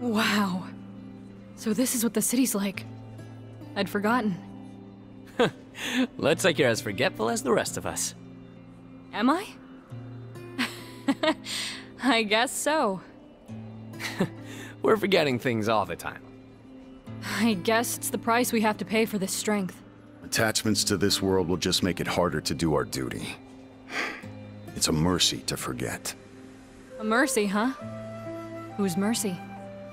Wow. So this is what the city's like. I'd forgotten. Looks like you're as forgetful as the rest of us. Am I? I guess so. We're forgetting things all the time. I guess it's the price we have to pay for this strength. Attachments to this world will just make it harder to do our duty. It's a mercy to forget. A mercy, huh? Whose mercy?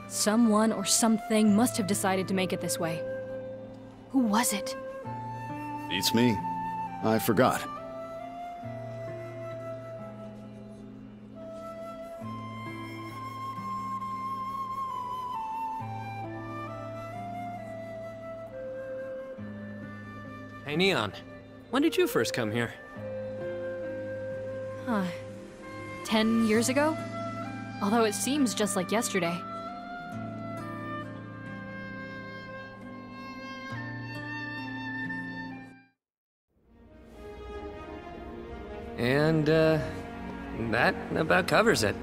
Someone or something must have decided to make it this way. Who was it? It's me. I forgot. Hey, Neon. When did you first come here? Huh. Ten years ago? Although it seems just like yesterday. And, uh, that about covers it.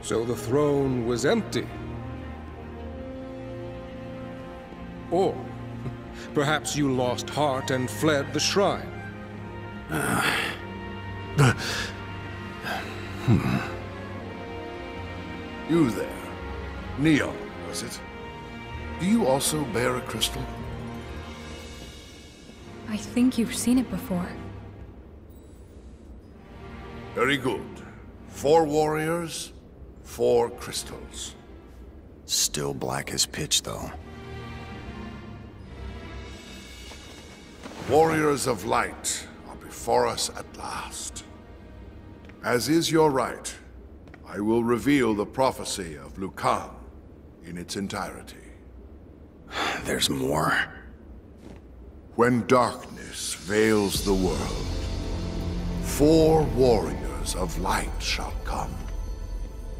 So the throne was empty. Or perhaps you lost heart and fled the shrine. You there. Neon, was it? Do you also bear a crystal? I think you've seen it before. Very good. Four warriors, four crystals. Still black as pitch, though. Warriors of light are before us at last. As is your right, I will reveal the prophecy of Lukahn in its entirety. There's more. When darkness veils the world, four warriors of light shall come.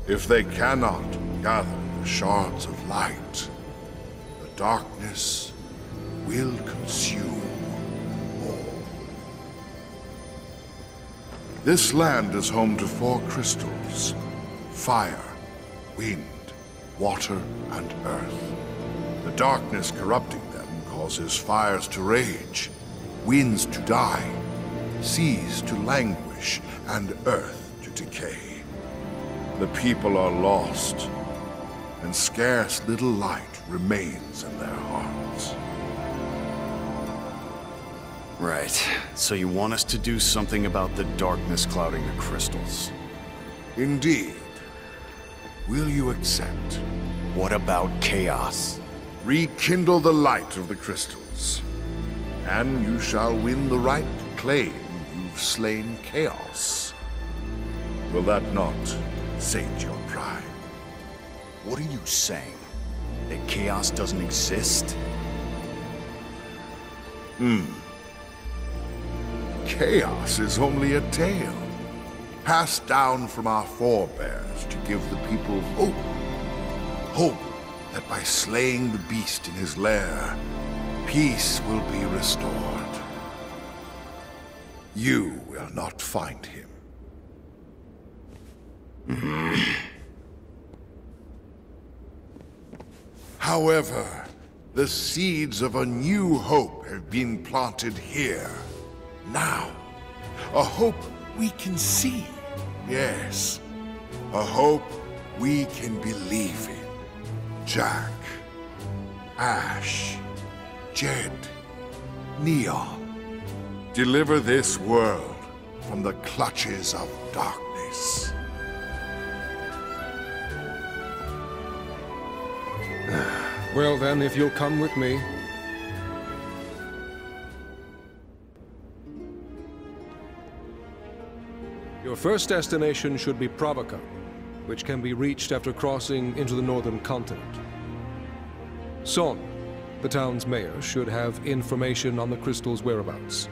If they cannot gather the shards of light, the darkness will consume all. This land is home to four crystals. Fire, wind, water, and earth. The darkness corrupting them causes fires to rage, winds to die, seas to languish, and earth to decay. The people are lost, and scarce little light remains in their hearts. Right. So you want us to do something about the darkness clouding the crystals. Indeed. Will you accept? What about chaos? Rekindle the light of the crystals, and you shall win the right to claim you've slain chaos. Will that not sate your pride? What are you saying? That chaos doesn't exist? Hmm. Chaos is only a tale, passed down from our forebears to give the people hope. Hope that by slaying the beast in his lair, peace will be restored. You will not find him. Hmm. However, the seeds of a new hope have been planted here. Now. A hope we can see. Yes. A hope we can believe in. Jack. Ash. Jed. Neon. Deliver this world from the clutches of darkness. Well then, if you'll come with me. Your first destination should be Pravoka, which can be reached after crossing into the northern continent. Son, the town's mayor, should have information on the crystal's whereabouts.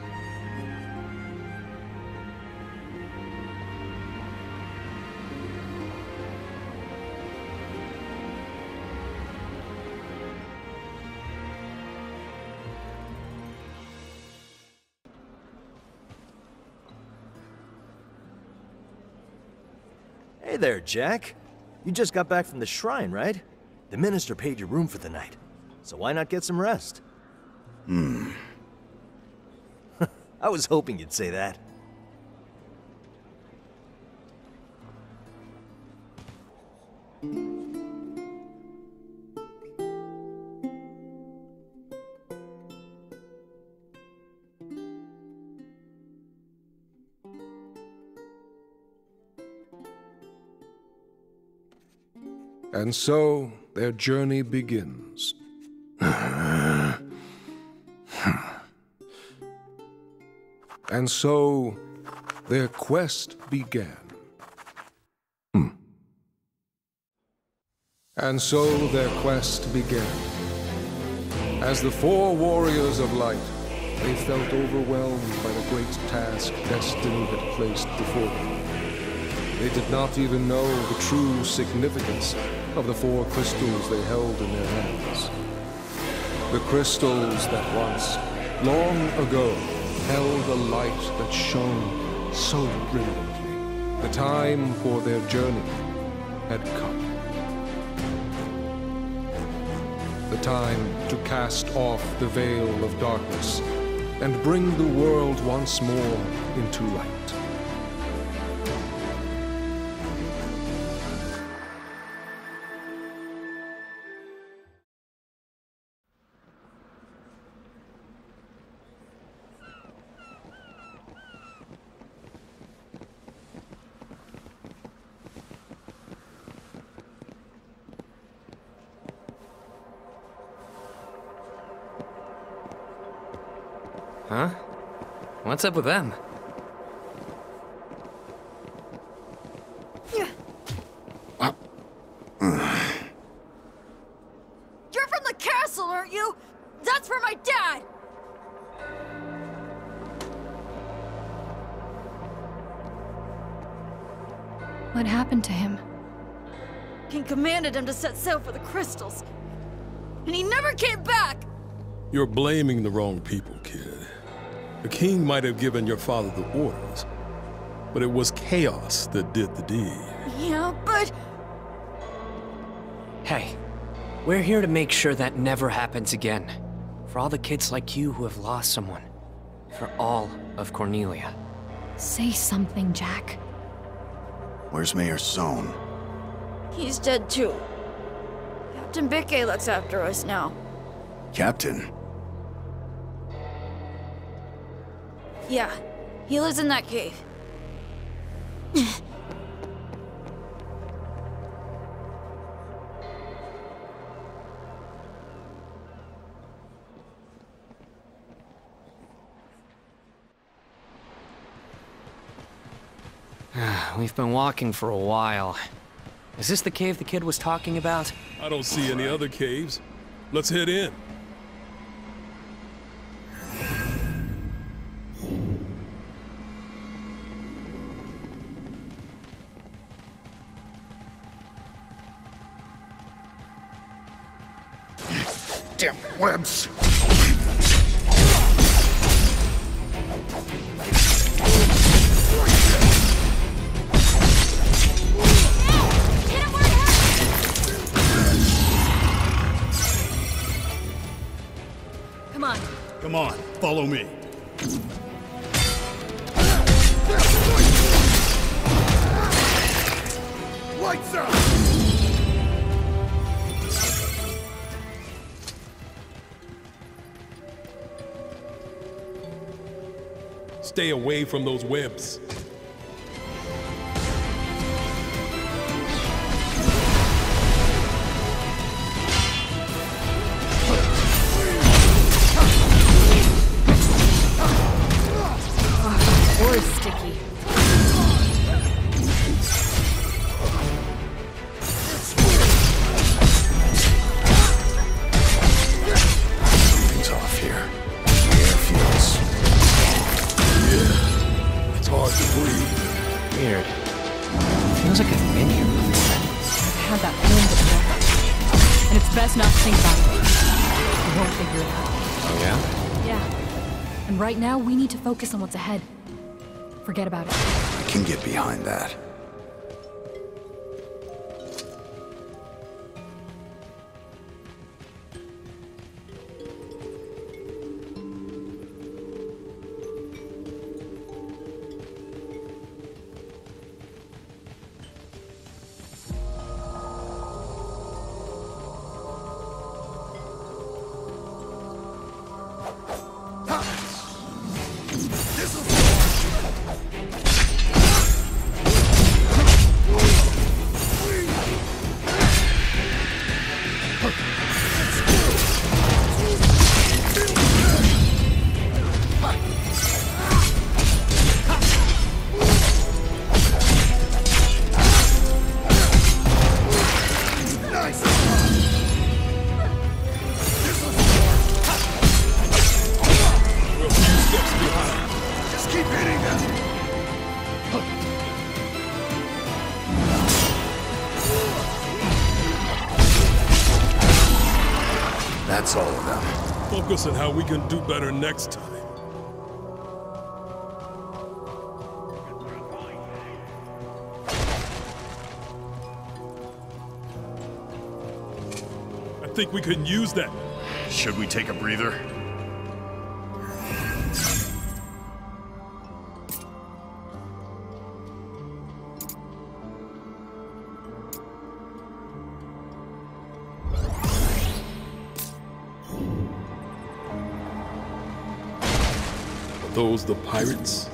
There, Jack. You just got back from the shrine, right? The minister paid your room for the night. So why not get some rest? Hmm. I was hoping you'd say that. And so their journey begins. and so their quest began. Hmm. And so their quest began. As the four warriors of light, they felt overwhelmed by the great task destiny had placed before them. They did not even know the true significance of the four crystals they held in their hands. The crystals that once, long ago, held a light that shone so brilliantly. The time for their journey had come. The time to cast off the veil of darkness and bring the world once more into light. Huh? What's up with them? Uh. You're from the castle, aren't you? That's for my dad! What happened to him? King commanded him to set sail for the crystals. And he never came back! You're blaming the wrong people, kid. The king might have given your father the orders, but it was chaos that did the deed. Yeah, but Hey, we're here to make sure that never happens again. For all the kids like you who have lost someone. For all of Cornelia. Say something, Jack. Where's Mayor Zone? he's dead too. Captain Bikke looks after us now. Captain? Yeah, he lives in that cave. We've been walking for a while. Is this the cave the kid was talking about? I don't see any other caves. Let's head in. Damn webs! Come on. Come on, follow me. Lights out! Stay away from those webs. Focus how we can do better next time. I think we can use that. Should we take a breather? The pirates?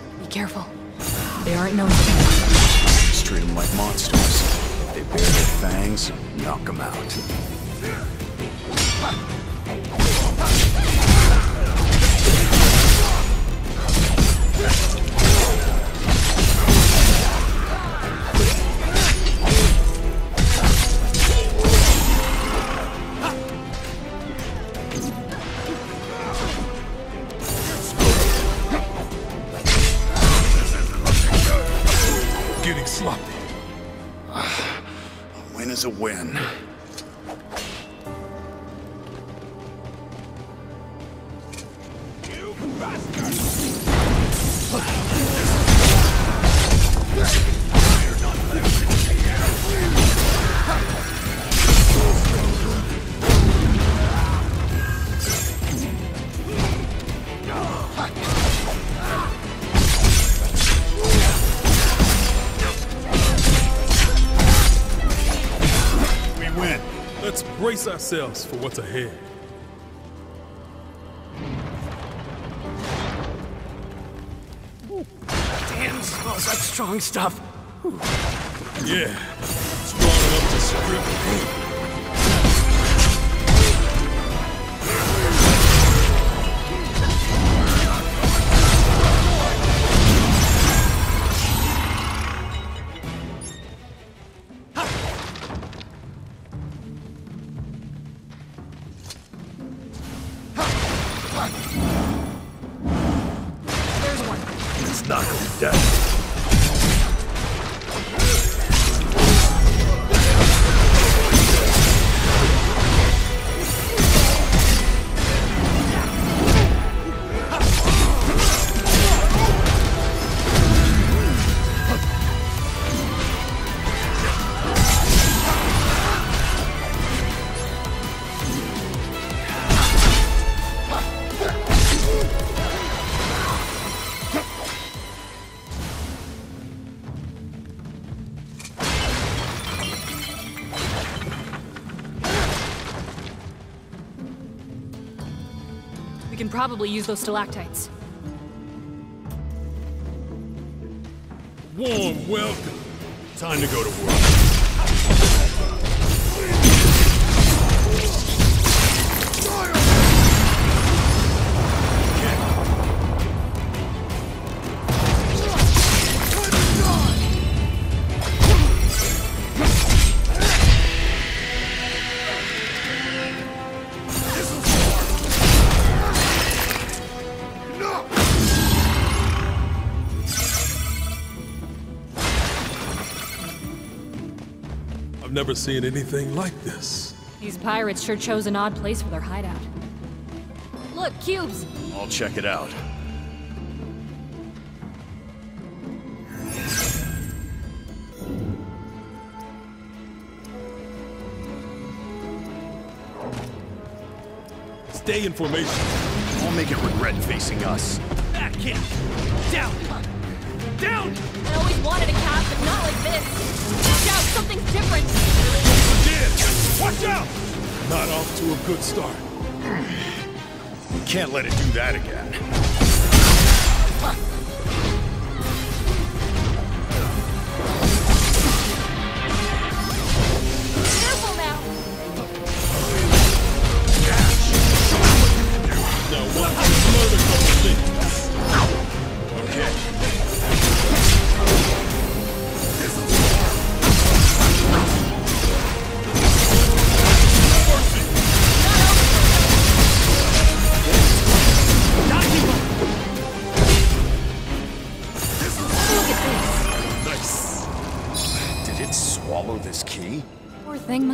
A win. Ourselves for what's ahead. Damn, smells like strong stuff. Yeah, probably use those stalactites. Warm welcome. Time to go to work. Never seen anything like this. These pirates sure chose an odd place for their hideout. Look, cubes! I'll check it out. Stay in formation. I'll make it regret facing us. Back kid. Down. Down. I always wanted a cat, but not like this. Watch out, something's different! Again! Watch out! Not off to a good start. we Can't let it do that again.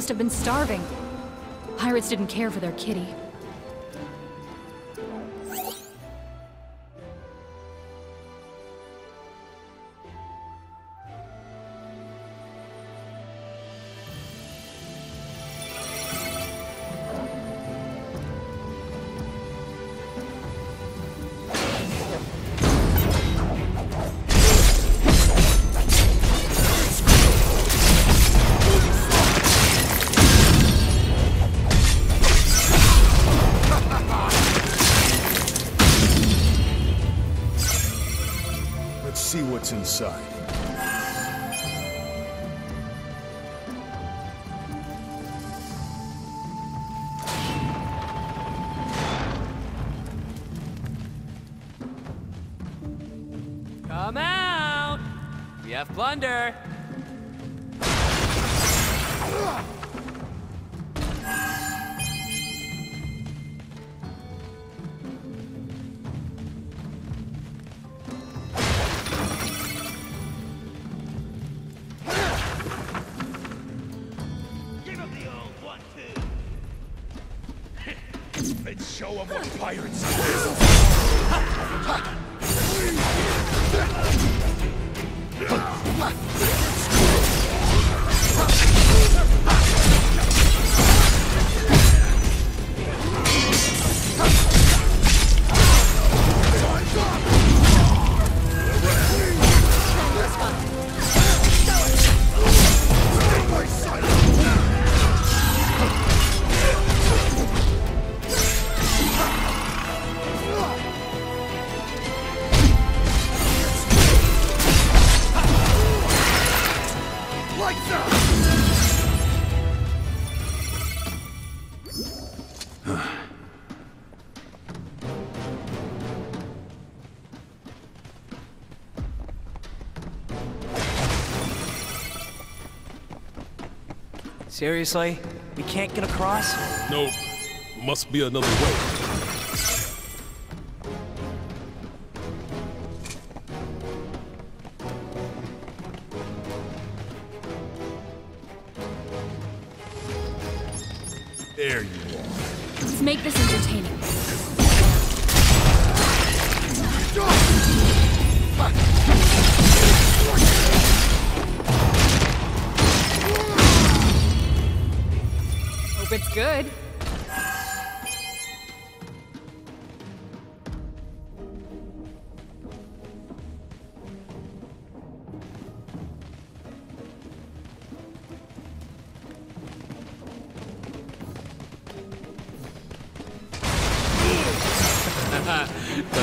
Must have been starving. Pirates didn't care for their kitty. Show him what pirates do. Seriously? We can't get across? Nope. Must be another way.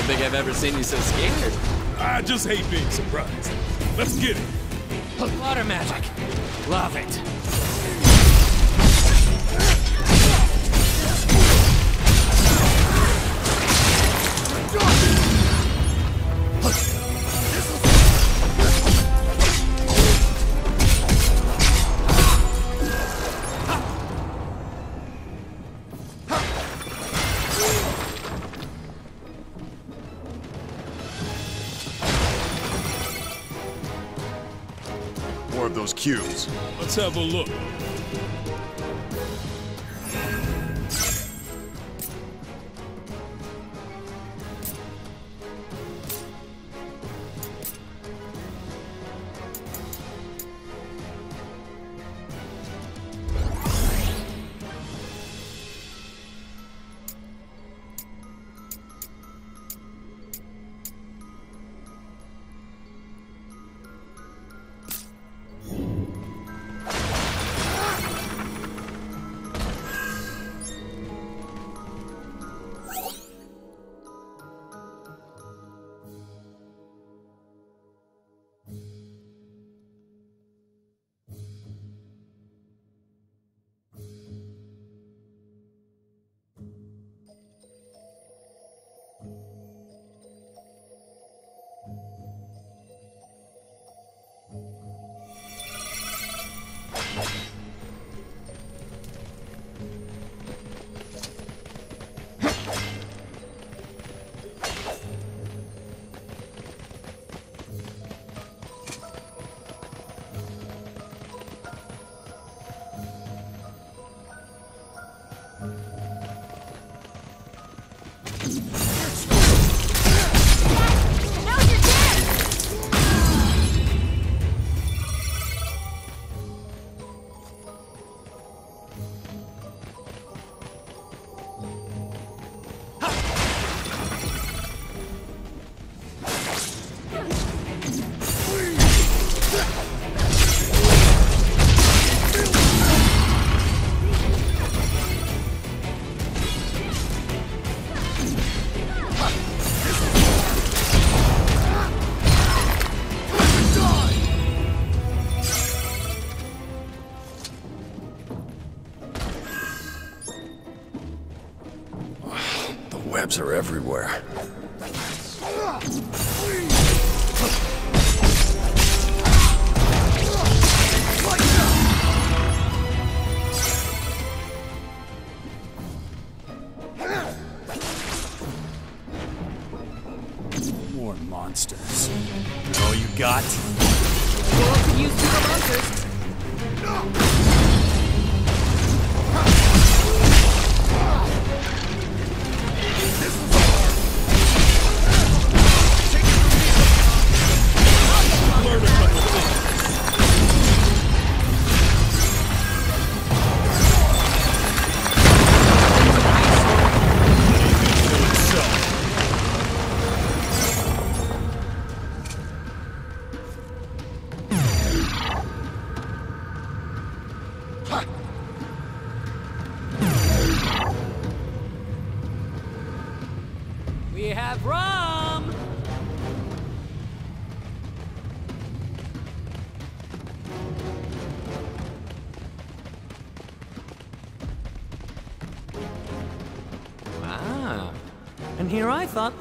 Don't think I've ever seen you so scared. I just hate being surprised. Let's get it. Water magic. Love it. Let's have a look.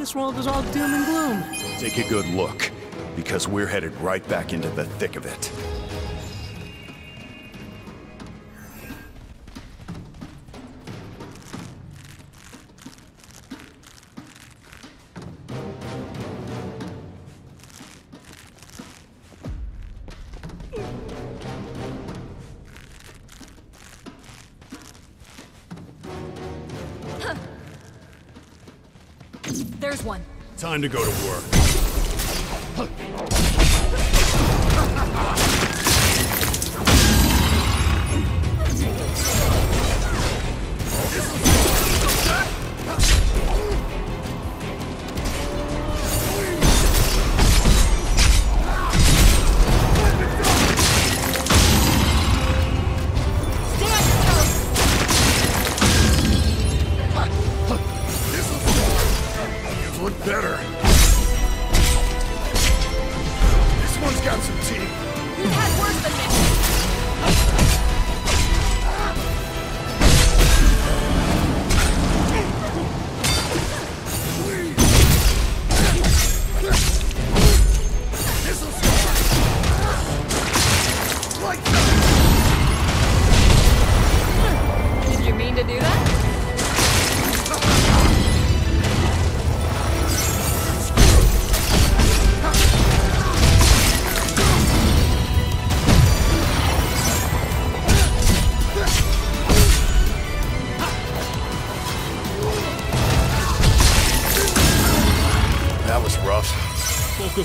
This world was all doom and gloom. Take a good look, because we're headed right back into the thick of it. Time to go to work.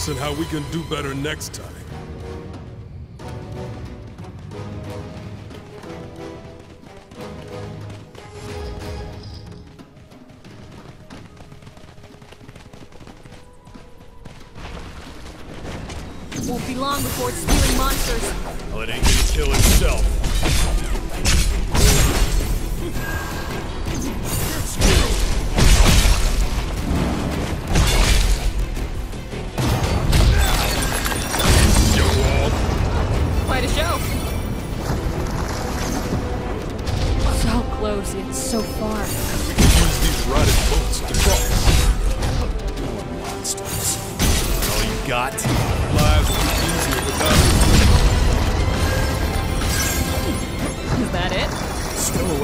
On how we can do better next time.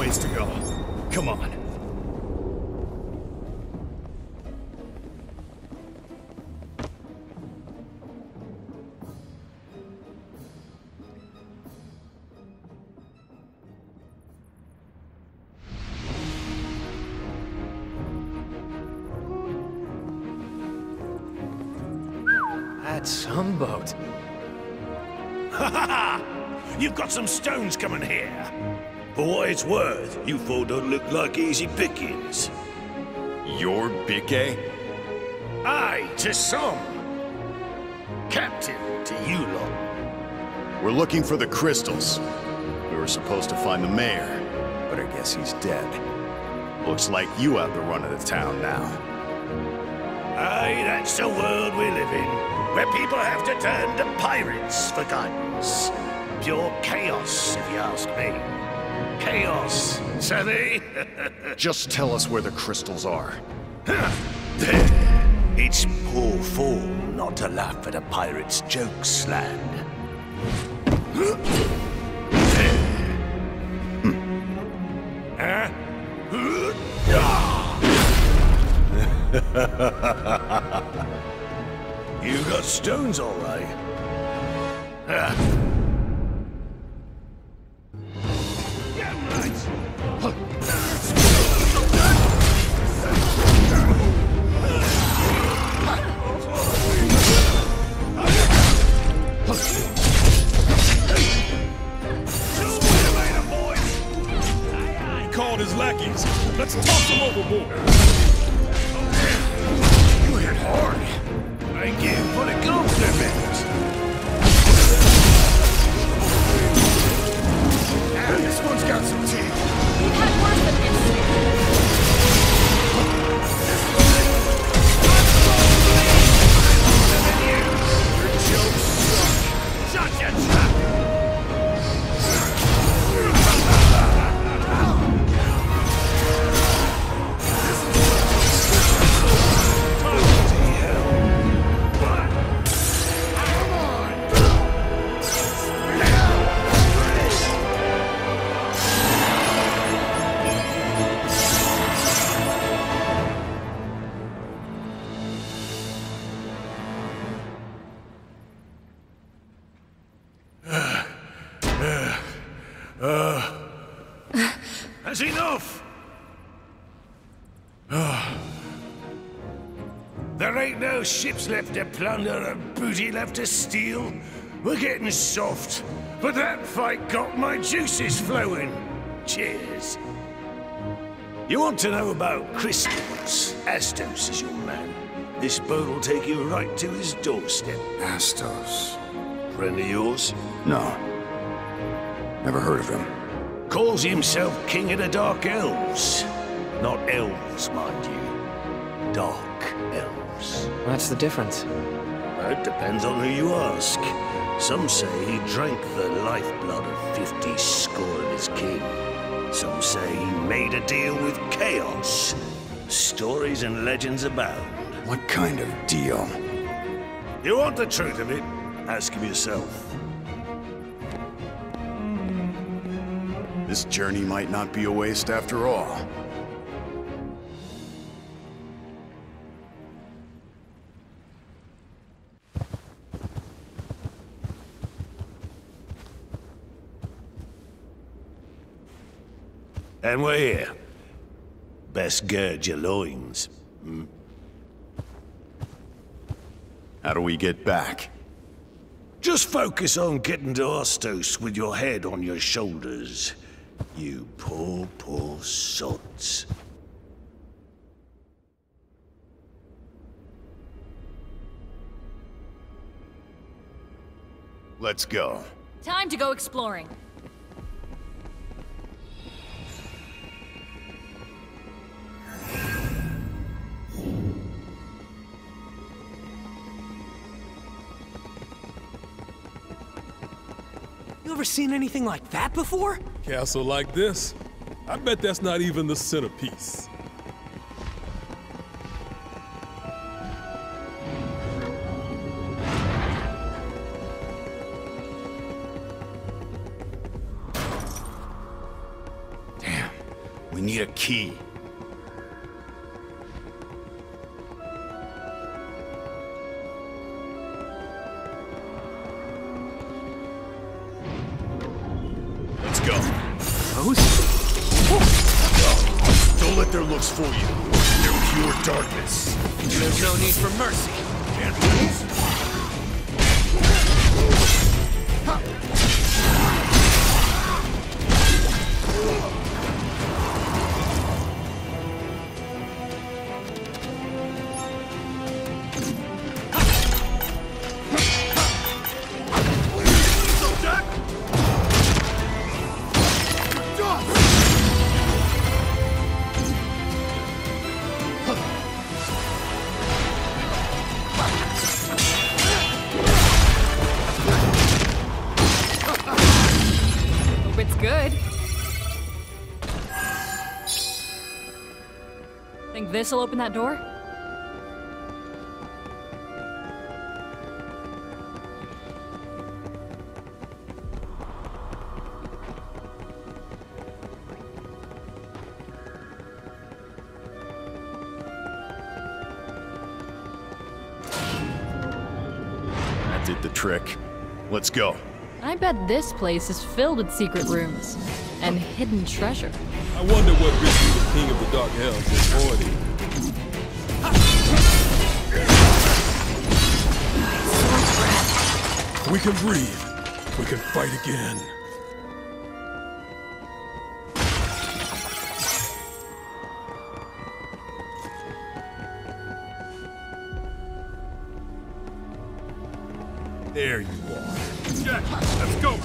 Ways to go. Come on. That's some boat. Ha ha ha! You've got some stones coming here. For what it's worth, you four don't look like easy pickings. You're Bikke? Aye, to some. Captain to you lot. We're looking for the crystals. We were supposed to find the mayor, but I guess he's dead. Looks like you have the run of the town now. Aye, that's the world we live in, where people have to turn to pirates for guidance. Pure chaos, if you ask me. Chaos, savvy? Just tell us where the crystals are. It's poor form not to laugh at a pirate's jokes, lad. You got stones, all right. His lackeys. Let's toss him overboard. You hit hard. Thank you for the compliment. Ah, this one's got some teeth. We've had worse than this. Ships left to plunder and booty left to steal. We're getting soft, but that fight got my juices flowing. Cheers. You want to know about crystals? Astos is your man. This boat will take you right to his doorstep. Astos. Friend of yours? No. Never heard of him. Calls himself King of the Dark Elves. Not elves, mind you. Dark. What's the difference? It depends on who you ask. Some say he drank the lifeblood of 50 score of his kin. Some say he made a deal with chaos. Stories and legends abound. What kind of deal? You want the truth of it? Ask him yourself. This journey might not be a waste after all. And we're here. Best gird your loins. Hmm? How do we get back? Just focus on getting to Astos with your head on your shoulders. You poor, poor sots. Let's go. Time to go exploring. You ever seen anything like that before? Castle like this? I bet that's not even the centerpiece. Damn. We need a key. Those? Don't let their looks fool you. They're pure darkness. There's no need for mercy. Can't lose. This'll open that door? That did the trick. Let's go. I bet this place is filled with secret rooms and hidden treasure. I wonder what riches the King of the Dark Hells is avoiding. We can breathe. We can fight again. There you are. Jack, let's go.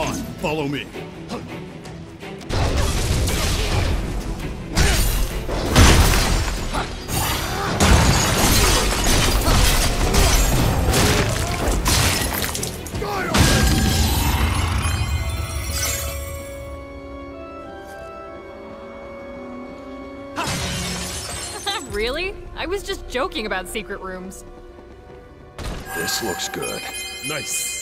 On, follow me. really? I was just joking about secret rooms. This looks good. Nice.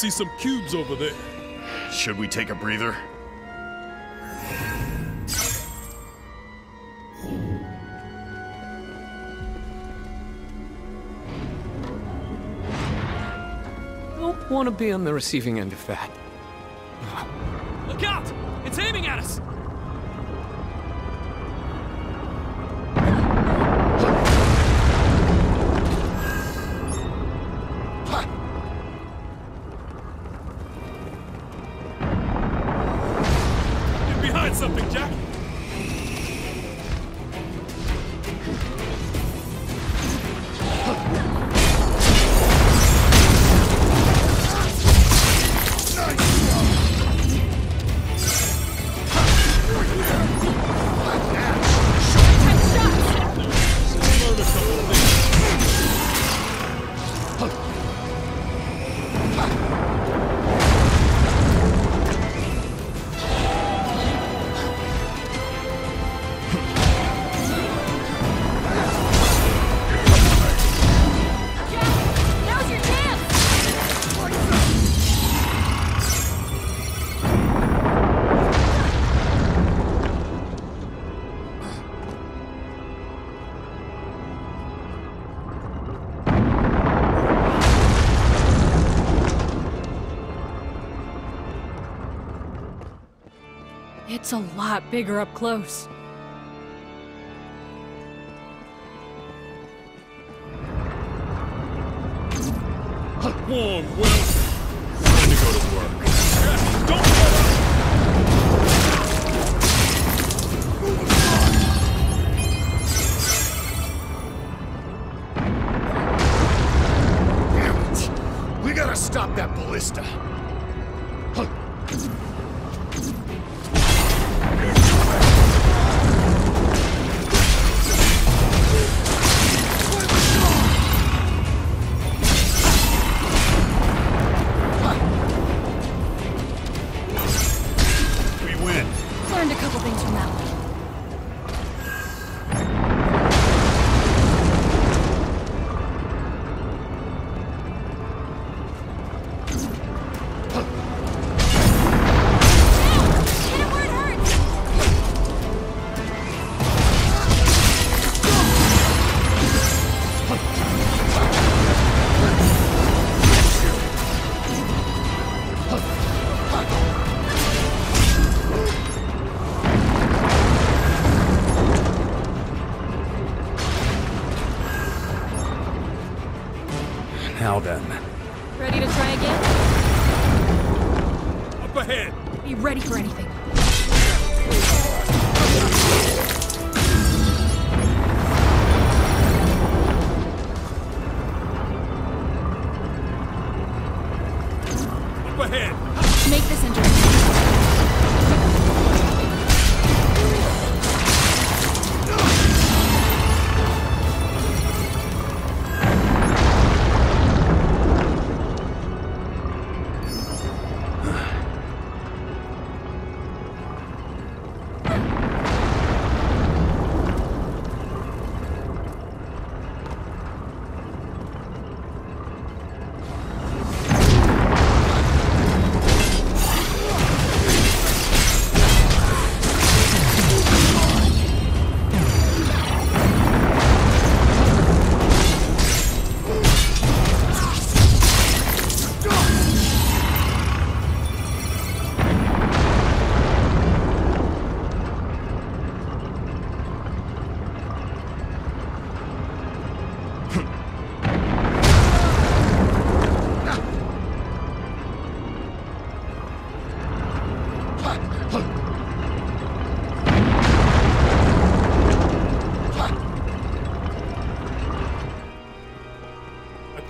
See some cubes over there. Should we take a breather? Don't want to be on the receiving end of that. Something, Jack. Bigger up close.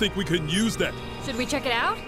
think we can use that. Should we check it out?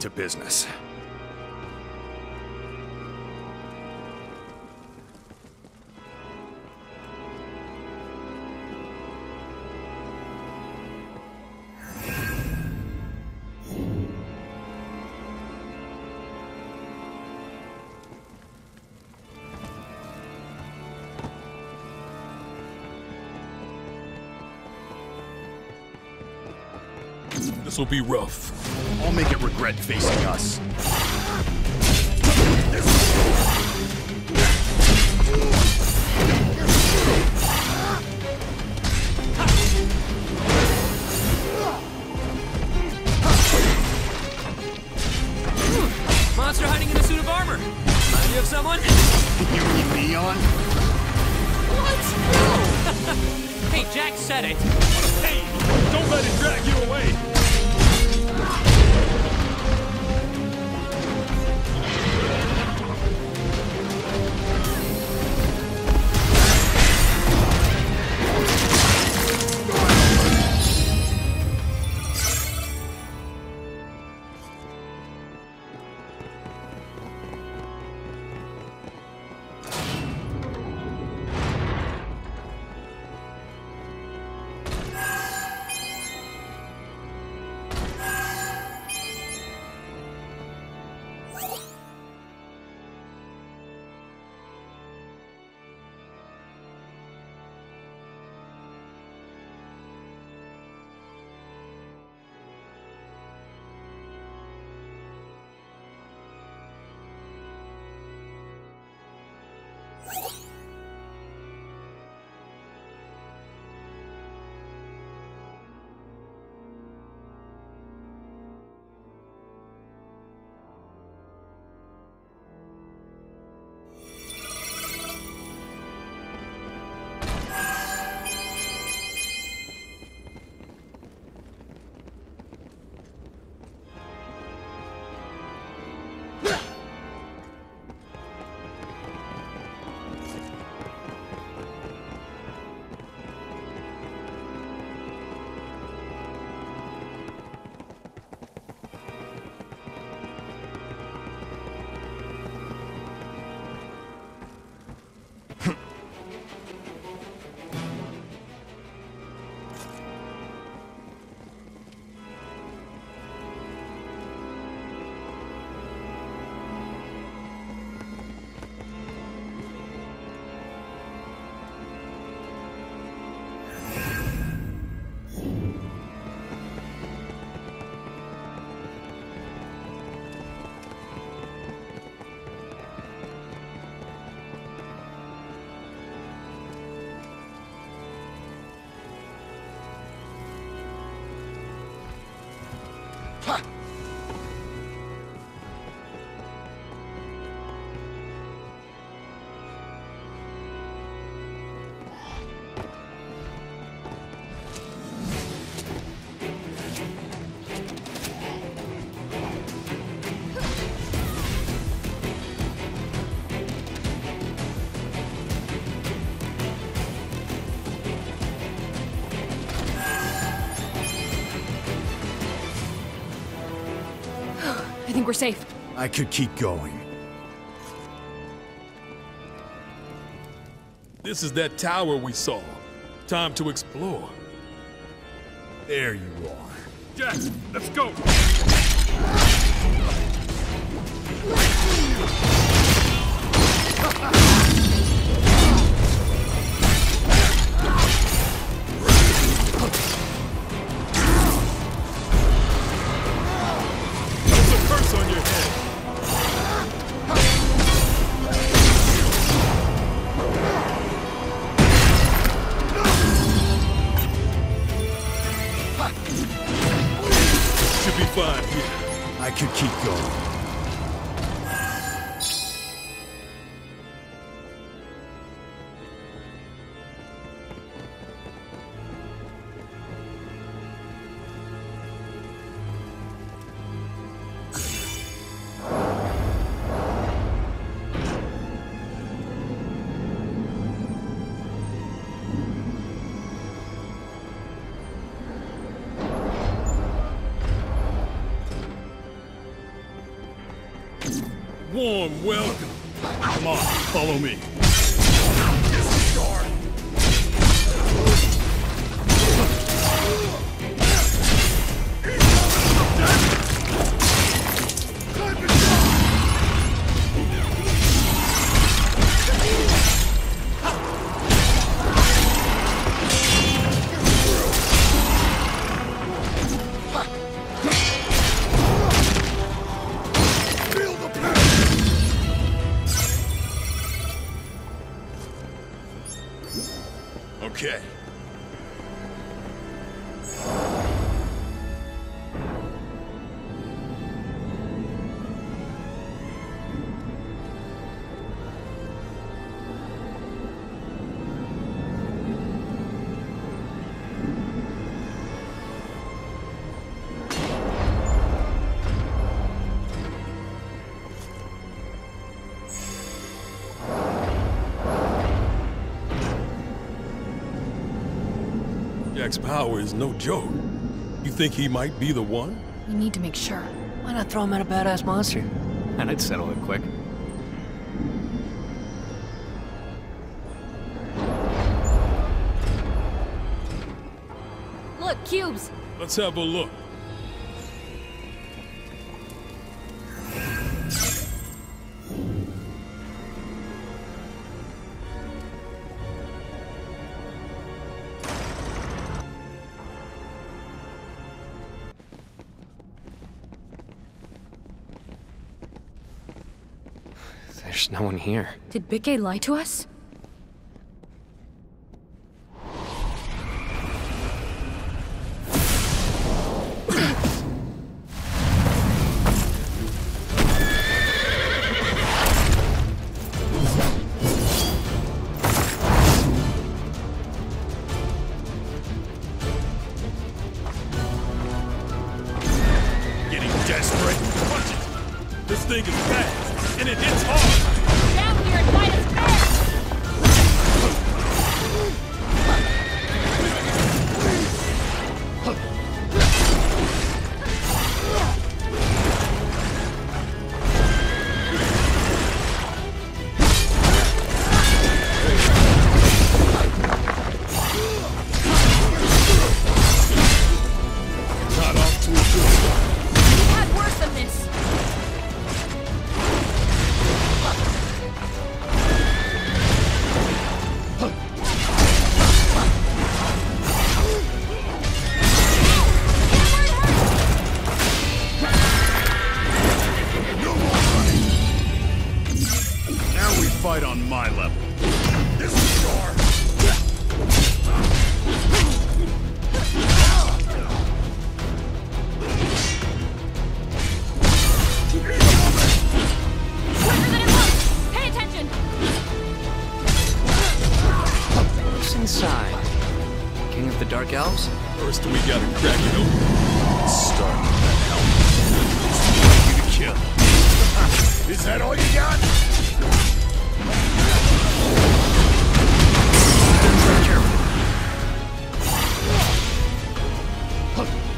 To business. This'll be rough. I'll make it regret facing us. Monster hiding in a suit of armor. Remind you of someone? You mean Neon? Hey, Jack said it. Hey, don't let it drag you away. We're safe. I could keep going. This is that tower we saw. Time to explore. There you are. Jack, let's go. Warm welcome. Come on, follow me. Jack's power is no joke. You think he might be the one? We need to make sure. Why not throw him at a badass monster? And I'd settle it quick. Look, cubes! Let's have a look. There's no one here. Did Bikke lie to us? First, we gotta crack it open. Start with. You to kill. Is that all you got? Die,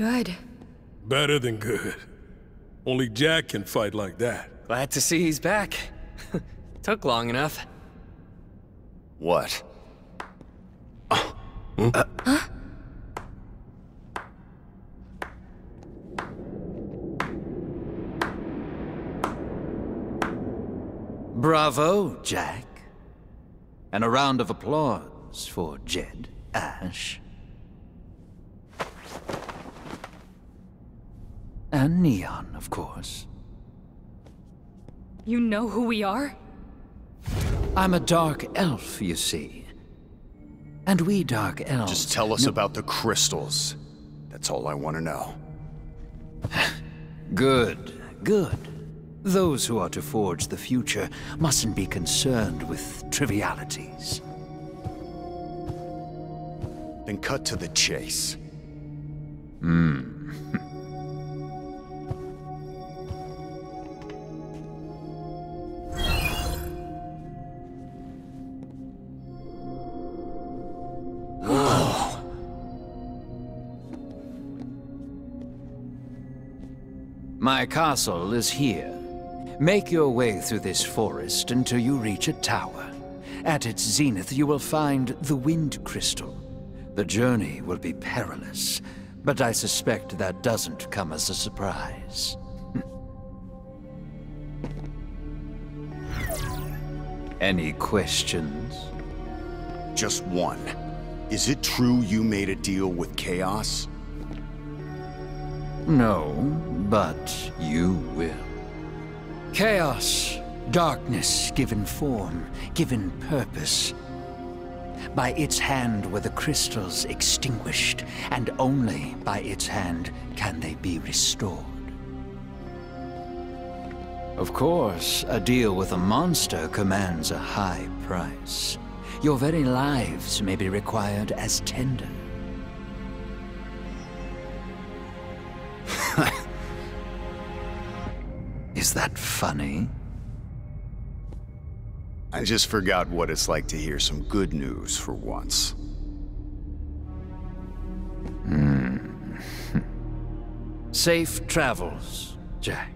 good. Better than good. Only Jack can fight like that. Glad to see he's back. Took long enough. What? Huh? Bravo, Jack. And a round of applause for Jed Ash. And Neon, of course. You know who we are? I'm a dark elf, you see. And we dark elves. Just tell us know- about the crystals. That's all I want to know. Good, good. Those who are to forge the future mustn't be concerned with trivialities. Then cut to the chase. Hmm. My castle is here. Make your way through this forest until you reach a tower. At its zenith, you will find the Wind Crystal. The journey will be perilous, but I suspect that doesn't come as a surprise. Any questions? Just one. Is it true you made a deal with Chaos? No, but you will. Chaos, darkness given form, given purpose. By its hand were the crystals extinguished, and only by its hand can they be restored. Of course, a deal with a monster commands a high price. Your very lives may be required as tender. Is that funny? I just forgot what it's like to hear some good news for once. Hmm. Safe travels, Jack.